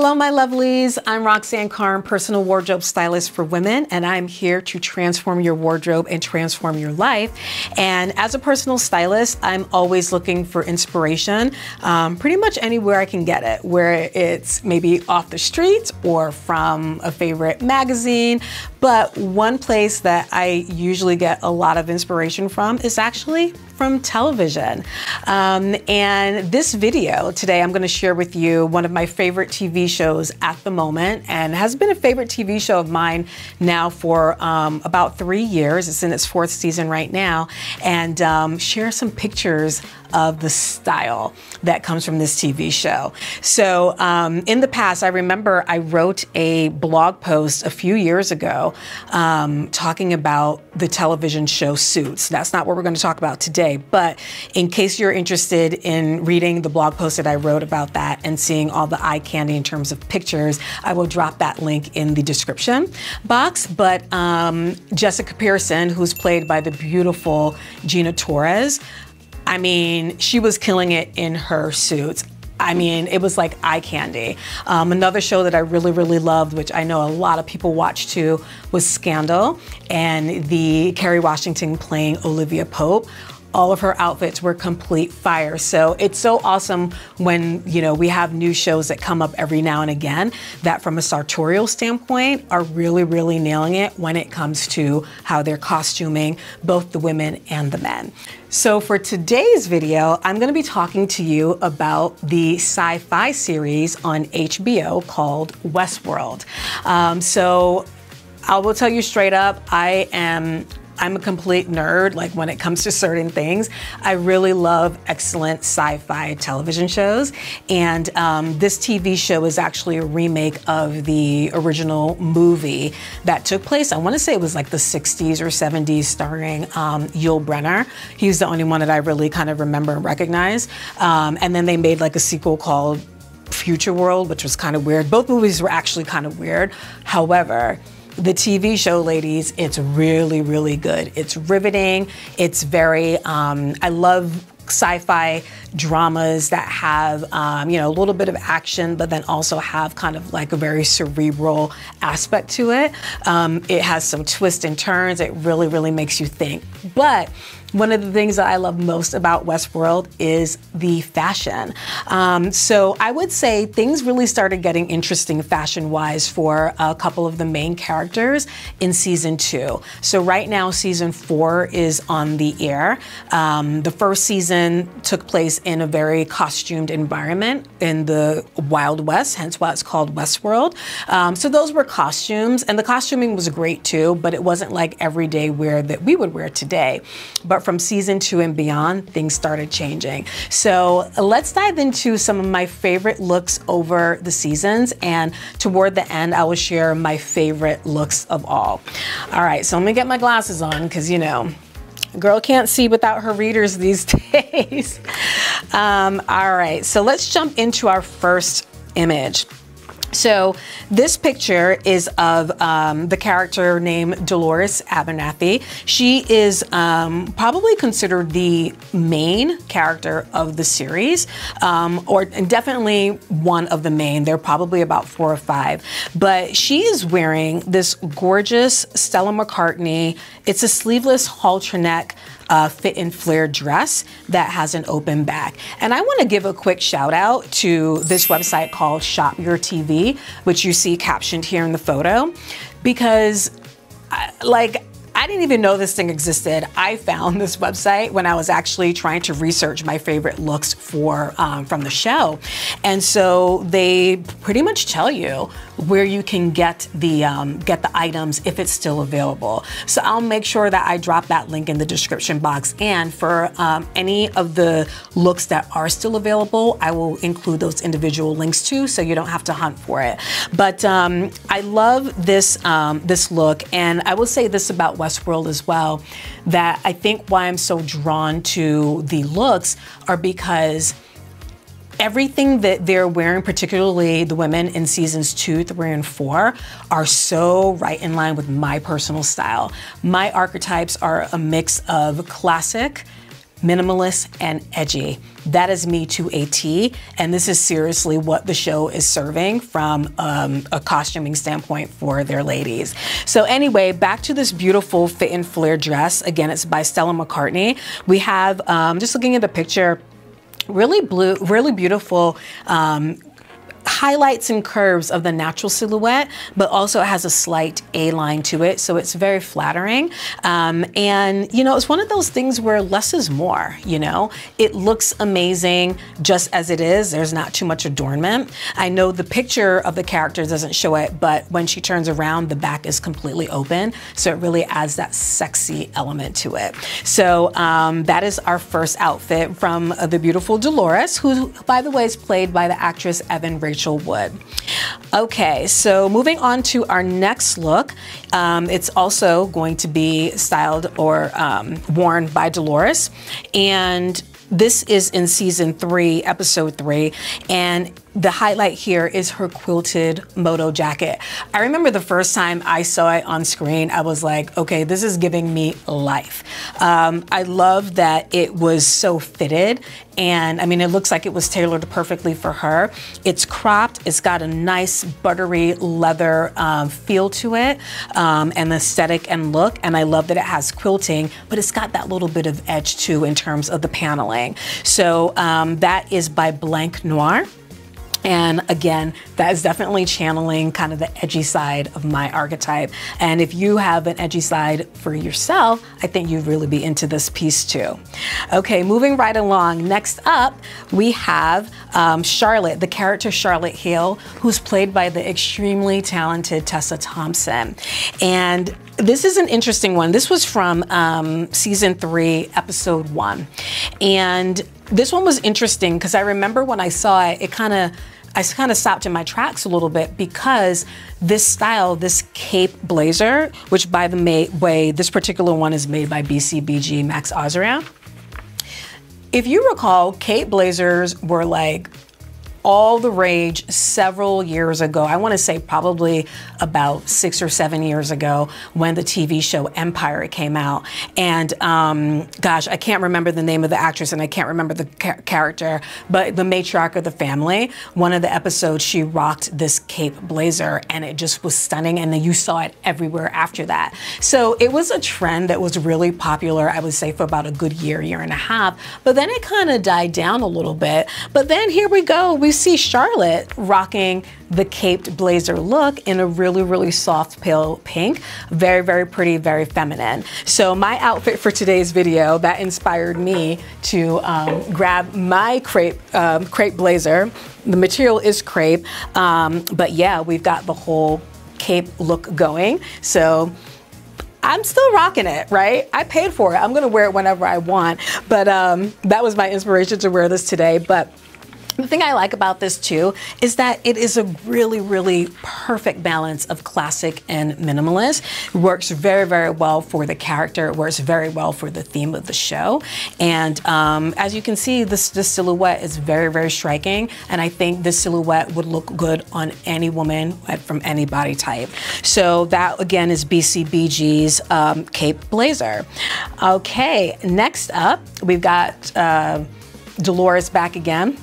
Hello, my lovelies. I'm Roxanne Carne, personal wardrobe stylist for women, and I'm here to transform your wardrobe and transform your life. And as a personal stylist, I'm always looking for inspiration, um, pretty much anywhere I can get it, where it's maybe off the streets or from a favorite magazine. But one place that I usually get a lot of inspiration from is actually from television. Um, and this video today, I'm going to share with you one of my favorite TV shows at the moment, and has been a favorite TV show of mine now for um, about three years. It's in its fourth season right now, and um, share some pictures of the style that comes from this TV show. So, um, in the past, I remember I wrote a blog post a few years ago um, talking about the television show Suits. That's not what we're going to talk about today, but in case you're interested in reading the blog post that I wrote about that and seeing all the eye candy in terms of pictures, I will drop that link in the description box. But um, Jessica Pearson, who's played by the beautiful Gina Torres, I mean, she was killing it in her suits. I mean, it was like eye candy. Um, another show that I really, really loved, which I know a lot of people watch too, was Scandal and the Kerry Washington playing Olivia Pope all of her outfits were complete fire. So it's so awesome when, you know, we have new shows that come up every now and again that from a sartorial standpoint are really, really nailing it when it comes to how they're costuming both the women and the men. So for today's video, I'm gonna be talking to you about the sci-fi series on HBO called Westworld. Um, so I will tell you straight up, I am I'm a complete nerd, like when it comes to certain things. I really love excellent sci-fi television shows. And um, this TV show is actually a remake of the original movie that took place, I wanna say it was like the 60s or 70s starring um, Yul Brynner. He's the only one that I really kind of remember and recognize. Um, and then they made like a sequel called Futureworld, which was kind of weird. Both movies were actually kind of weird. However, the TV show, ladies, it's really, really good. It's riveting. It's very, um, I love sci-fi dramas that have um, you know a little bit of action but then also have kind of like a very cerebral aspect to it um, it has some twists and turns it really really makes you think but one of the things that I love most about Westworld is the fashion. Um, so I would say things really started getting interesting fashion wise for a couple of the main characters in season two. So right now, season four is on the air. Um, the first season took place in a very costumed environment in the Wild West, hence why it's called Westworld. Um, so those were costumes, and the costuming was great too, but it wasn't like everyday wear that we would wear today. But but from season two and beyond, things started changing. So let's dive into some of my favorite looks over the seasons. And toward the end, I will share my favorite looks of all. All right, so let me get my glasses on because, you know, girl can't see without her readers these days. um, all right, so let's jump into our first image. So this picture is of um, the character named Dolores Abernathy. She is um, probably considered the main character of the series, um, or definitely one of the main. There are probably about four or five. But she is wearing this gorgeous Stella McCartney. It's a sleeveless halter neck uh, fit and flare dress that has an open back. And I want to give a quick shout out to this website called Shop Your TV, which you see captioned here in the photo, because like I didn't even know this thing existed. I found this website when I was actually trying to research my favorite looks for um, from the show, and so they pretty much tell you where you can get the um, get the items if it's still available. So I'll make sure that I drop that link in the description box, and for um, any of the looks that are still available, I will include those individual links too, so you don't have to hunt for it. But um, I love this um, this look, and I will say this about West Westworld as well, that I think why I'm so drawn to the looks are because everything that they're wearing, particularly the women in seasons two, three, and four, are so right in line with my personal style. My archetypes are a mix of classic, minimalist, and edgy. That is me to a T, and this is seriously what the show is serving from um, a costuming standpoint for their ladies. So anyway, back to this beautiful fit and flare dress. Again, it's by Stella McCartney. We have, um, just looking at the picture, really blue, really beautiful um, highlights and curves of the natural silhouette, but also it has a slight A line to it. So it's very flattering. Um, and, you know, it's one of those things where less is more, you know? It looks amazing just as it is. There's not too much adornment. I know the picture of the character doesn't show it, but when she turns around, the back is completely open. So it really adds that sexy element to it. So um, that is our first outfit from uh, the beautiful Dolores, who, by the way, is played by the actress Evan Rachel Rachel Wood. Okay, so moving on to our next look. Um, it's also going to be styled or um, worn by Dolores. And this is in season three, episode three. And the highlight here is her quilted moto jacket. I remember the first time I saw it on screen, I was like, okay, this is giving me life. Um, I love that it was so fitted and I mean, it looks like it was tailored perfectly for her. It's cropped, it's got a nice buttery leather um, feel to it um, and aesthetic and look. And I love that it has quilting, but it's got that little bit of edge too in terms of the paneling. So um, that is by Blanc Noir. And again, that is definitely channeling kind of the edgy side of my archetype. And if you have an edgy side for yourself, I think you'd really be into this piece too. Okay, moving right along. Next up, we have um, Charlotte, the character Charlotte Hale, who's played by the extremely talented Tessa Thompson. And this is an interesting one. This was from um, season three, episode one. And this one was interesting because I remember when I saw it, it kind of I kind of stopped in my tracks a little bit because this style, this cape blazer, which by the way, this particular one is made by BCBG Max Azria. If you recall, cape blazers were like all the rage several years ago. I want to say probably about six or seven years ago when the TV show Empire came out. And um, gosh, I can't remember the name of the actress and I can't remember the ca character, but the matriarch of the family, one of the episodes, she rocked this cape blazer and it just was stunning. And then you saw it everywhere after that. So it was a trend that was really popular, I would say, for about a good year, year and a half. But then it kind of died down a little bit. But then here we go. We see Charlotte rocking the caped blazer look in a really, really soft pale pink. Very, very pretty, very feminine. So my outfit for today's video, that inspired me to um, grab my crepe, um, crepe blazer. The material is crepe, um, but yeah, we've got the whole cape look going. So I'm still rocking it, right? I paid for it. I'm gonna wear it whenever I want. But um, that was my inspiration to wear this today. But the thing I like about this too is that it is a really, really perfect balance of classic and minimalist. It works very, very well for the character. It works very well for the theme of the show. And um, as you can see, this, silhouette is very, very striking. And I think this silhouette would look good on any woman from any body type. So that again is BCBG's um, Cape Blazer. Okay, next up, we've got uh, Dolores back again.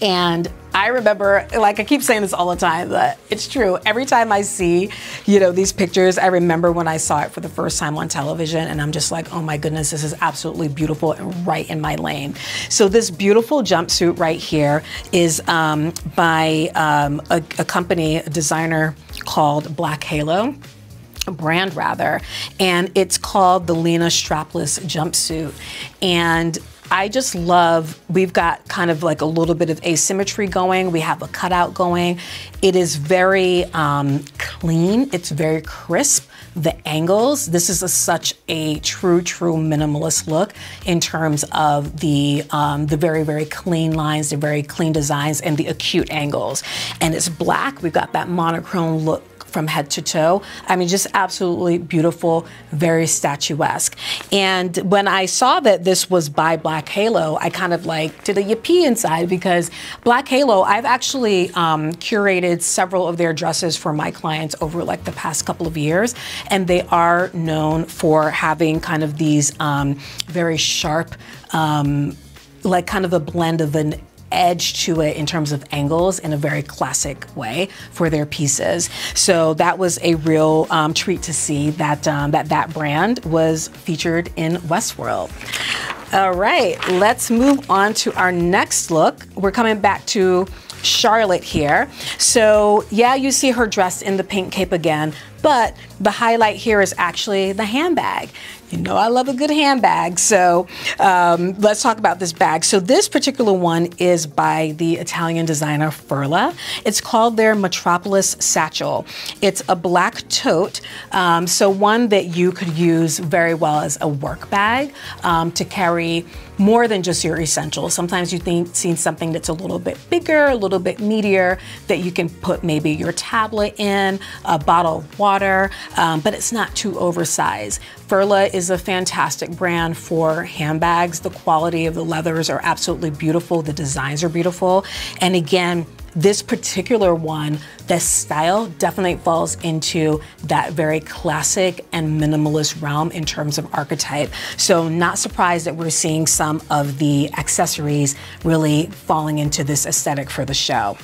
And I remember, like I keep saying this all the time, but it's true. Every time I see, you know, these pictures, I remember when I saw it for the first time on television, and I'm just like, oh my goodness, this is absolutely beautiful and right in my lane. So this beautiful jumpsuit right here is um, by um, a, a company, a designer called Black Halo a brand rather, and it's called the Lena strapless jumpsuit. And I just love, we've got kind of like a little bit of asymmetry going. We have a cutout going. It is very um, clean. It's very crisp. The angles, this is a, such a true, true minimalist look in terms of the, um, the very, very clean lines, the very clean designs, and the acute angles. And it's black. We've got that monochrome look from head to toe. I mean, just absolutely beautiful, very statuesque. And when I saw that this was by Black Halo, I kind of like did a yippee inside because Black Halo, I've actually um, curated several of their dresses for my clients over like the past couple of years, and they are known for having kind of these um, very sharp. Um, like kind of a blend of an edge to it in terms of angles in a very classic way for their pieces. So that was a real um, treat to see that, um, that that brand was featured in Westworld. All right, let's move on to our next look. We're coming back to Charlotte here. So yeah, you see her dressed in the pink cape again, but the highlight here is actually the handbag. You know, I love a good handbag. So um, let's talk about this bag. So this particular one is by the Italian designer Furla. It's called their Metropolis Satchel. It's a black tote, um, so one that you could use very well as a work bag um, to carry more than just your essentials. Sometimes you think see something that's a little bit bigger, a little bit meatier, that you can put maybe your tablet in, a bottle of water, um, but it's not too oversized. Furla is a fantastic brand for handbags. The quality of the leathers are absolutely beautiful. The designs are beautiful. And again, this particular one, the style definitely falls into that very classic and minimalist realm in terms of archetype. So not surprised that we're seeing some of the accessories really falling into this aesthetic for the show.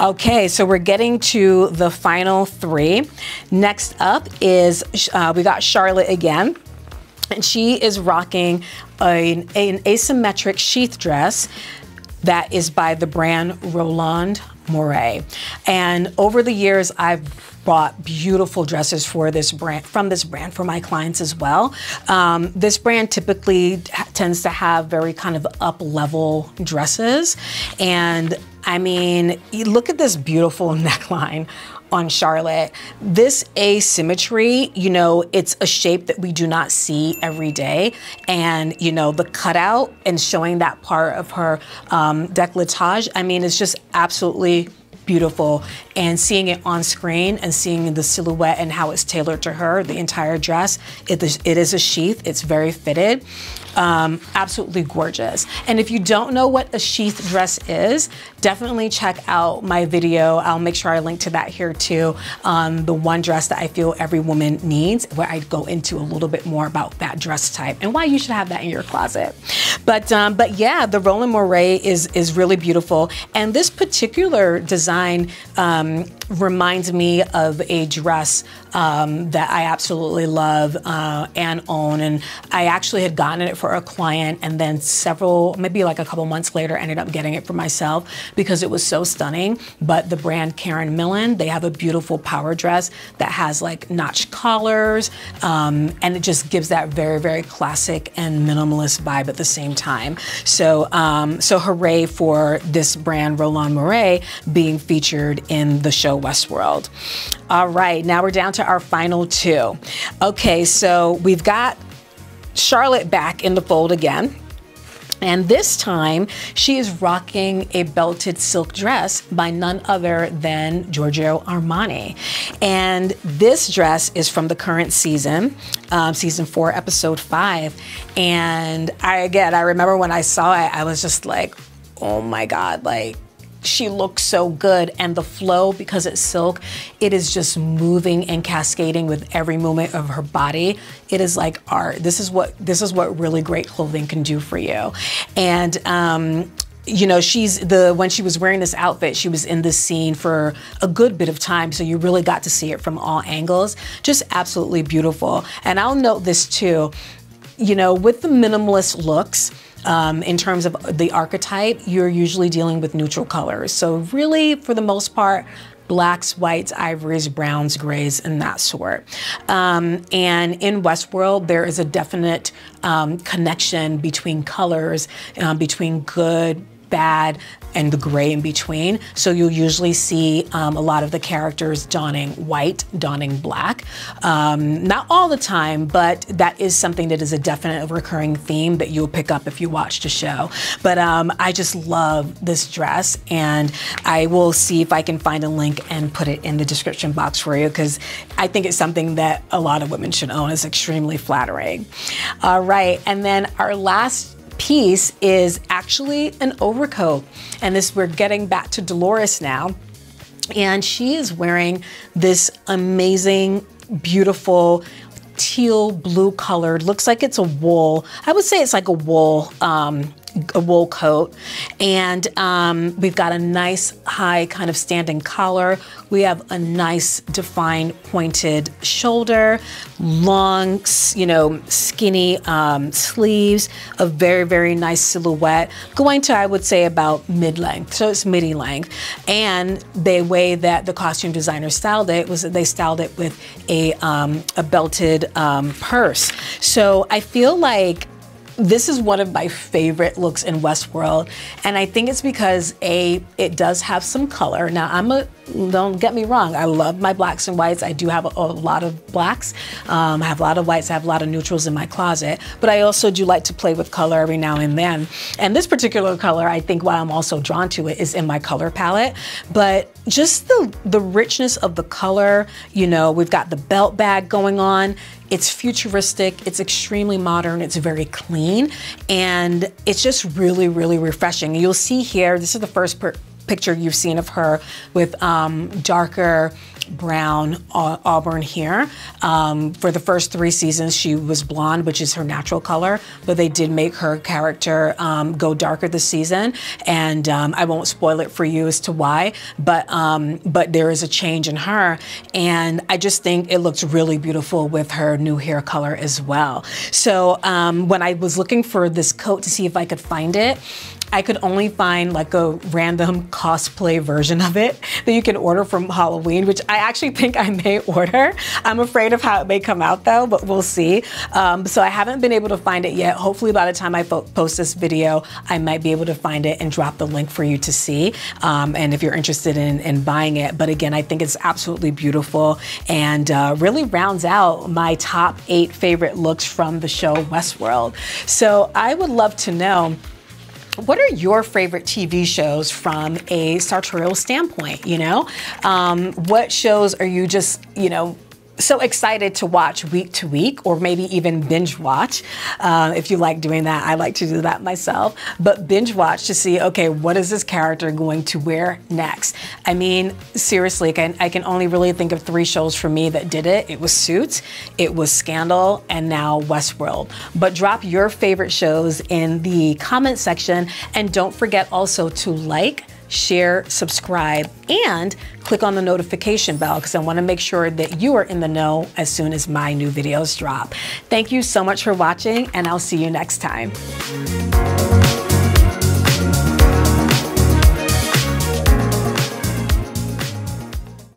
Okay, so we're getting to the final three. Next up is, uh, we got Charlotte again. And she is rocking an, an asymmetric sheath dress that is by the brand Roland Mouret. And over the years, I've bought beautiful dresses for this brand from this brand for my clients as well. Um, this brand typically tends to have very kind of up level dresses, and I mean, look at this beautiful neckline on Charlotte. This asymmetry, you know, it's a shape that we do not see every day. And, you know, the cutout and showing that part of her um, decolletage, I mean, it's just absolutely beautiful and seeing it on screen and seeing the silhouette and how it's tailored to her the entire dress it is, it is a sheath it's very fitted um, absolutely gorgeous. And if you don't know what a sheath dress is, definitely check out my video. I'll make sure I link to that here too. Um, the one dress that I feel every woman needs, where I go into a little bit more about that dress type and why you should have that in your closet. But um, but yeah, the Roland Mouret is is really beautiful, and this particular design um, reminds me of a dress um, that I absolutely love uh, and own. And I actually had gotten it for a client, and then several, maybe like a couple months later, ended up getting it for myself because it was so stunning. But the brand Karen Millen, they have a beautiful power dress that has like notch collars, um, and it just gives that very, very classic and minimalist vibe at the same time. So, um, so hooray for this brand Roland Mouret being featured in the show Westworld. All right, now we're down to our final two. Okay, so we've got Charlotte back in the fold again. And this time, she is rocking a belted silk dress by none other than Giorgio Armani. And this dress is from the current season, um, season four, episode five. And I, again, I remember when I saw it, I was just like, oh my God, like, she looks so good and the flow because it's silk it is just moving and cascading with every movement of her body. It is like art. This is what this is what really great clothing can do for you. And um, you know she's the when she was wearing this outfit she was in this scene for a good bit of time. So you really got to see it from all angles. Just absolutely beautiful. And i'll note this too. You know with the minimalist looks um, in terms of the archetype, you're usually dealing with neutral colors. So really, for the most part, blacks, whites, ivories, browns, grays, and that sort. Um, and in Westworld, there is a definite um, connection between colors, uh, between good, bad, and the gray in between. So you'll usually see um, a lot of the characters donning white, donning black. Um, not all the time, but that is something that is a definite recurring theme that you'll pick up if you watch the show. But um, I just love this dress, and I will see if I can find a link and put it in the description box for you because I think it's something that a lot of women should own. It's extremely flattering. All right, and then our last piece is actually an overcoat. And this, we're getting back to Dolores now. And she is wearing this amazing, beautiful, teal blue colored, looks like it's a wool. I would say it's like a wool um, a wool coat. And um, we've got a nice high kind of standing collar. We have a nice defined pointed shoulder, long, you know, skinny um, sleeves, a very, very nice silhouette, going to, I would say, about mid-length. So it's midi length. And the way that the costume designer styled it was that they styled it with a, um, a belted um, purse. So I feel like this is one of my favorite looks in Westworld, and I think it's because a it does have some color. Now I'm a don't get me wrong, I love my blacks and whites. I do have a, a lot of blacks. Um, I have a lot of whites. I have a lot of neutrals in my closet, but I also do like to play with color every now and then. And this particular color, I think why I'm also drawn to it is in my color palette. But just the the richness of the color. You know, we've got the belt bag going on. It's futuristic, it's extremely modern, it's very clean, and it's just really, really refreshing. You'll see here, this is the first picture you've seen of her with um, darker brown auburn hair. Um, for the first three seasons, she was blonde, which is her natural color, but they did make her character um, go darker this season, and um, I won't spoil it for you as to why, but um, but there is a change in her, and I just think it looks really beautiful with her new hair color as well. So um, when I was looking for this coat to see if I could find it, I could only find like a random cosplay version of it that you can order from Halloween, which I actually think I may order. I'm afraid of how it may come out though, but we'll see. Um, so I haven't been able to find it yet. Hopefully by the time I post this video, I might be able to find it and drop the link for you to see. Um, and if you're interested in, in, buying it, but again, I think it's absolutely beautiful and uh, really rounds out my top eight favorite looks from the show Westworld. So I would love to know what are your favorite TV shows from a sartorial standpoint? You know, um, what shows are you just, you know, so excited to watch week to week or maybe even binge watch. Uh, if you like doing that i like to do that myself. But binge watch to see okay what is this character going to wear next? I mean seriously can, I can only really think of three shows for me that did it. It was suits it was scandal and now westworld. But drop your favorite shows in the comment section and don't forget also to like share, subscribe, and click on the notification bell because I want to make sure that you are in the know as soon as my new videos drop. Thank you so much for watching, and I'll see you next time.